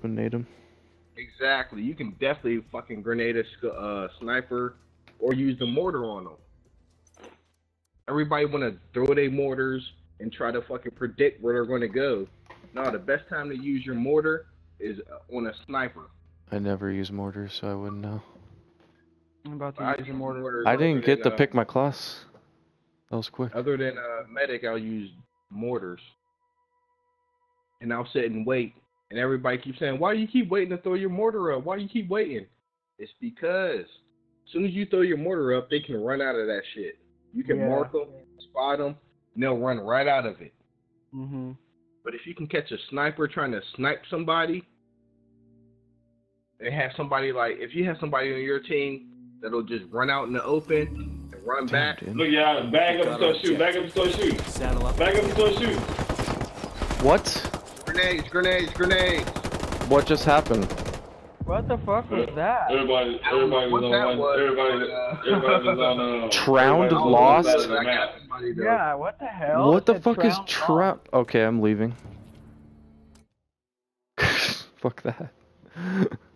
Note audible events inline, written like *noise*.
Grenade him. Exactly. You can definitely fucking grenade a sc- uh, sniper or use the mortar on them. Everybody want to throw their mortars and try to fucking predict where they're going to go. No, the best time to use your mortar is uh, on a sniper. I never use mortars, so I wouldn't know. I'm about to I use a mortar. mortars I didn't get than, to uh, pick my class. That was quick. Other than uh, medic, I'll use mortars. And I'll sit and wait. And everybody keeps saying, why do you keep waiting to throw your mortar up? Why do you keep waiting? It's because as soon as you throw your mortar up, they can run out of that shit. You can Yeah. mark them, spot them, and they'll run right out of it. Mm-hmm. But if you can catch a sniper trying to snipe somebody, and have somebody like, if you have somebody on your team that'll just run out in the open and run Damn, back, dude. Look, y'all, bag up and start shoot. Bag up and start shoot. Saddle up. Bag up and start shoot. What? Grenades, grenades, grenades. What just happened? What the fuck was that? Everybody, I don't everybody what was that on one. was, Everybody, but, uh, everybody was on. Uh, *laughs* Tround everybody on lost? the side of the I map. got somebody though. Yeah, what the hell? what the It fuck is trounced trap? Okay, I'm leaving. *laughs* fuck that. *laughs*